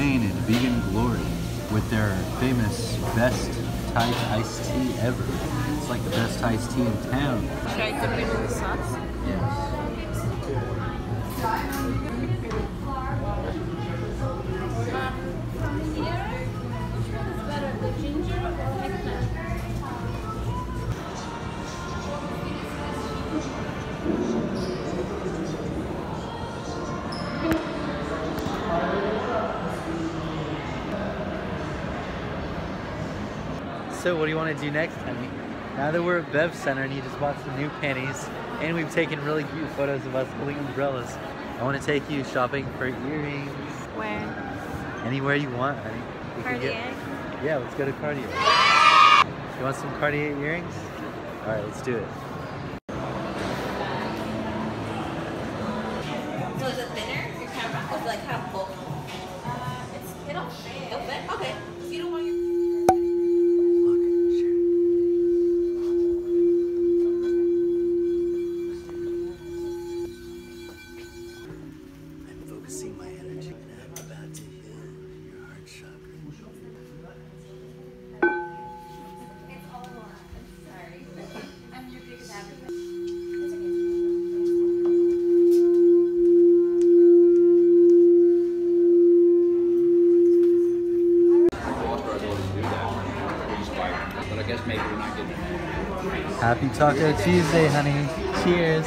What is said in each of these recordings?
Maine and Vegan Glory with their famous best Thai iced tea ever. It's like the best iced tea in town. Should I dip it in the sauce? Yes. So what do you want to do next, honey? Now that we're at Bev Center and you just bought some new panties and we've taken really cute photos of us holding umbrellas, I want to take you shopping for earrings. Where? Anywhere you want, honey. We can get- yeah, let's go to Cartier. You want some Cartier earrings? All right, let's do it. Guess maybe we're not getting it. Happy Taco Tuesday, honey. Cheers.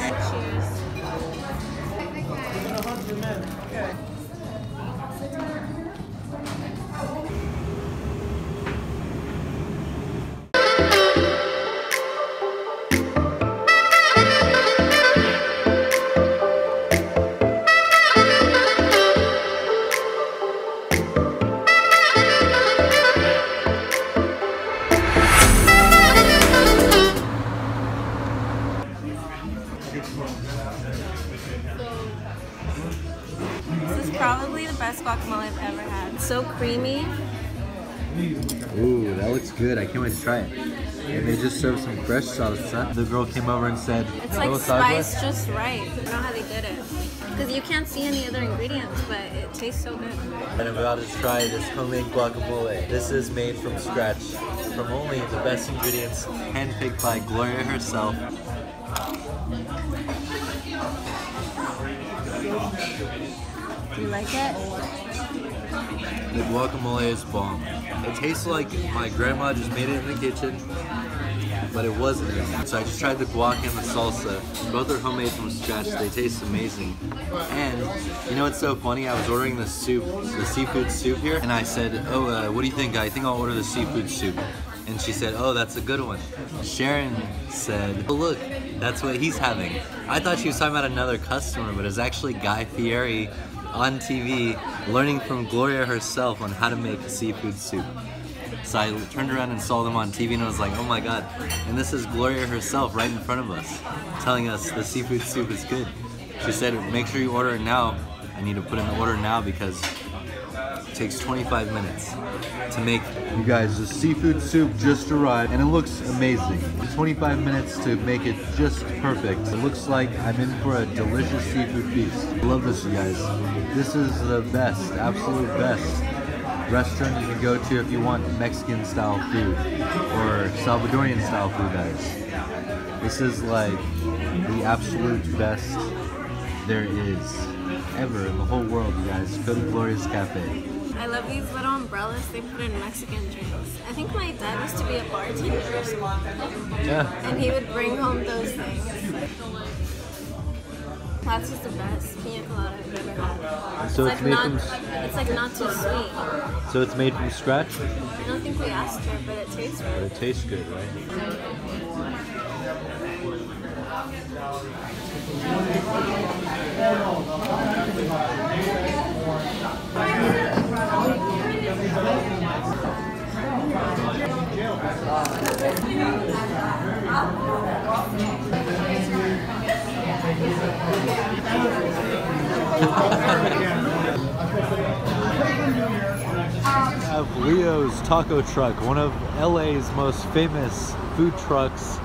Probably the best guacamole I've ever had. So creamy. Ooh, that looks good. I can't wait to try it. And they just served some fresh salsa. The girl came over and said, It's like "Oh, spiced just right. I don't know how they did it. Because you can't see any other ingredients, but it tastes so good. And I'm about to try this homemade guacamole. This is made from scratch, from only the best ingredients, handpicked by Gloria herself. Do you like it? The guacamole is bomb. It tastes like my grandma just made it in the kitchen, but it wasn't. So I just tried the guac and the salsa. Both are homemade from scratch. They taste amazing. And you know what's so funny? I was ordering the soup, the seafood soup here, and I said, "Oh, uh, what do you think? I think I'll order the seafood soup." And she said, "Oh, that's a good one." Sharon said, "Oh, look, that's what he's having." I thought she was talking about another customer, but it was actually Guy Fieri on TV learning from Gloria herself on how to make seafood soup. So I turned around and saw them on TV and I was like, oh my god. And this is Gloria herself right in front of us telling us the seafood soup is good. She said, make sure you order it now. I need to put in the order now because takes 25 minutes to make. You guys, the seafood soup just arrived and it looks amazing. 25 minutes to make it just perfect. It looks like I'm in for a delicious seafood feast. I love this, you guys. This is the best, absolute best restaurant you can go to if you want Mexican style food or Salvadorian style food, guys. This is like the absolute best there is ever in the whole world, you guys. Go to Gloria's Cafe. I love these little umbrellas they put in Mexican drinks. I think my dad used to be a bartender or something. Yeah. And he would bring home those things. That's just the best pina colada I've ever had. So it's it's like made not, from it's like not too sweet. so it's made from scratch, I don't think we asked her, but it tastes good. it tastes good, right? Have Leo's Taco Truck, one of LA's most famous food trucks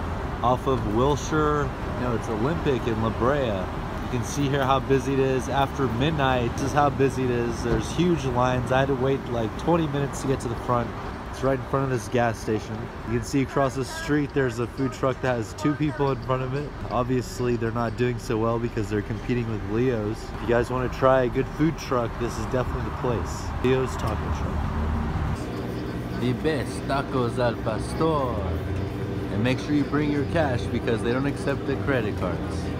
off of Wilshire. No, it's Olympic in La Brea. You can see here how busy it is. After midnight, is how busy it is. There's huge lines. I had to wait like 20 minutes to get to the front. It's right in front of this gas station. You can see across the street there's a food truck that has two people in front of it. Obviously they're not doing so well because they're competing with Leo's. If you guys want to try a good food truck, this is definitely the place. Leo's Taco Truck. The best tacos al pastor. And make sure you bring your cash because they don't accept the credit cards.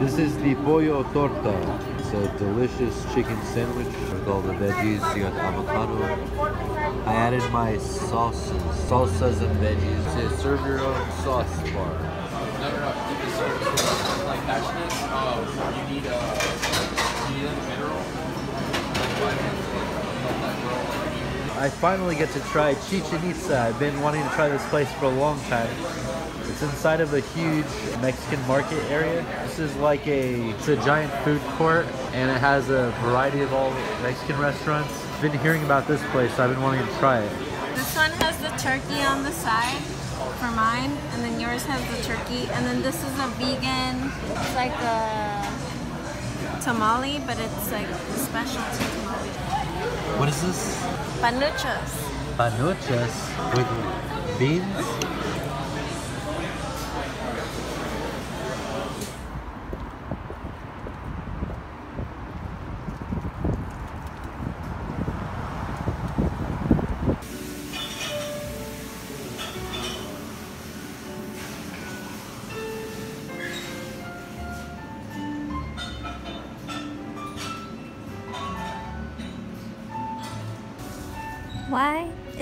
This is the pollo torta. It's a delicious chicken sandwich with all the veggies. You got avocado. I added my sauces, salsas and veggies. It says serve your own sauce bar. No, no, no. Keep it served. Like passionate. Oh, you need a. You need a mineral. Like vitamins. Like, that girl. I finally get to try Chichen Itza. I've been wanting to try this place for a long time. It's inside of a huge Mexican market area. This is like a, it's a giant food court and it has a variety of all Mexican restaurants. I've been hearing about this place, so I've been wanting to try it. This one has the turkey on the side for mine, and then yours has the turkey, and then this is a vegan. It's like a tamale, but it's like a specialty tamale. What is this? Panuchos. Panuchos with beans?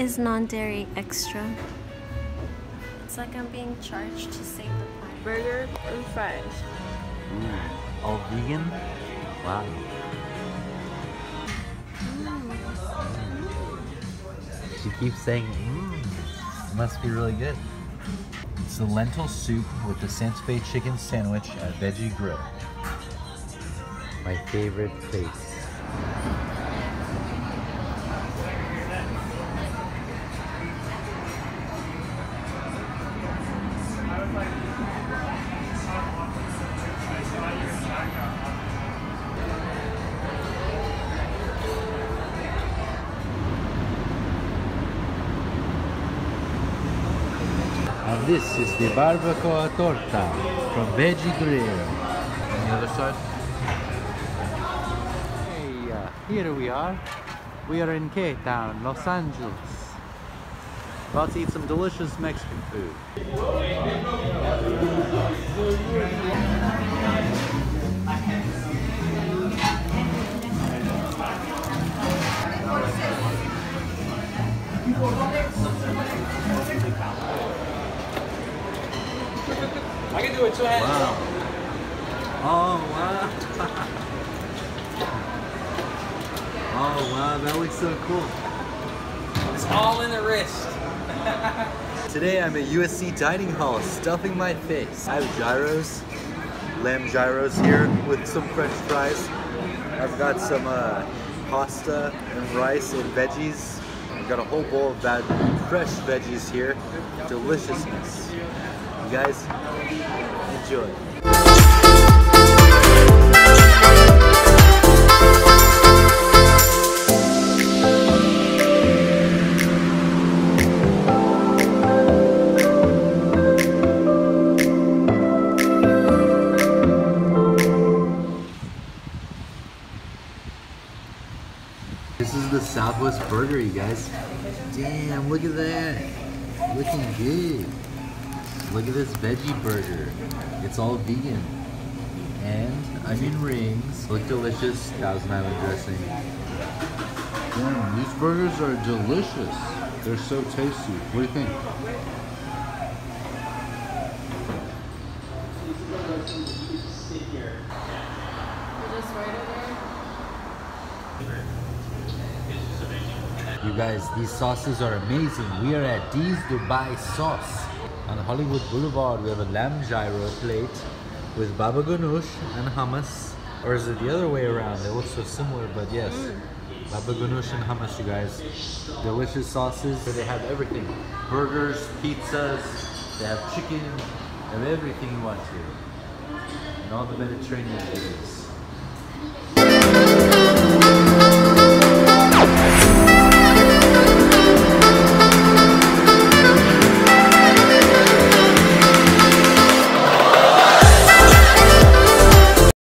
Is non-dairy extra? It's like I'm being charged to save the planet. Burger and fries. Ooh, all vegan? Wow. Mm. She keeps saying, mmm, must be really good. It's the lentil soup with the Santa Fe chicken sandwich at Veggie Grill. My favorite place. This is the barbacoa torta from Veggie Grill. On the other side. Hey, uh, here we are. We are in K-Town, Los Angeles. About to eat some delicious Mexican food. I can do it two hands. Wow. Oh, wow. oh, wow, that looks so cool. It's all in the wrist. Today I'm at USC Dining Hall, stuffing my face. I have gyros, lamb gyros here with some french fries. I've got some uh, pasta and rice and veggies. I've got a whole bowl of that fresh veggies here. Deliciousness. You guys, enjoy. This is the Southwest Burger, you guys. Damn, look at that. Looking good. Look at this veggie burger. It's all vegan. And onion rings. Look delicious. Thousand Island dressing. Damn, these burgers are delicious. They're so tasty. What do you think? You guys, these sauces are amazing. We are at D's Dubai Sauce on Hollywood Boulevard. We have a lamb gyro plate with baba ganoush and hummus. Or is it the other way around? They look so similar, but yes. Mm. Baba ganoush and hummus, you guys. Delicious sauces. So they have everything. Burgers, pizzas, they have chicken, they have everything you want here. And all the Mediterranean foods.